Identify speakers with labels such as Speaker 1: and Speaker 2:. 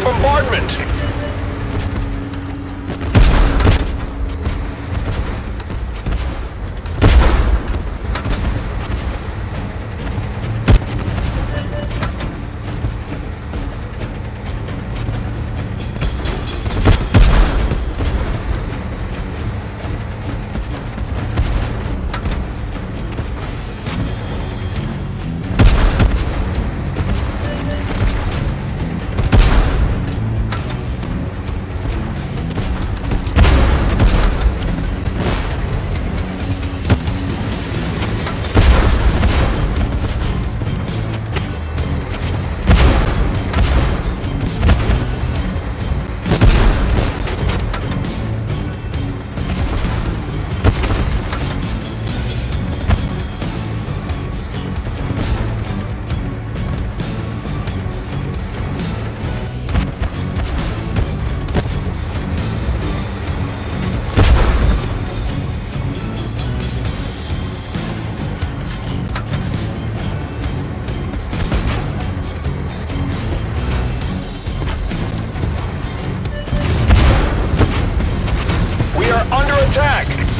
Speaker 1: bombardment. attack!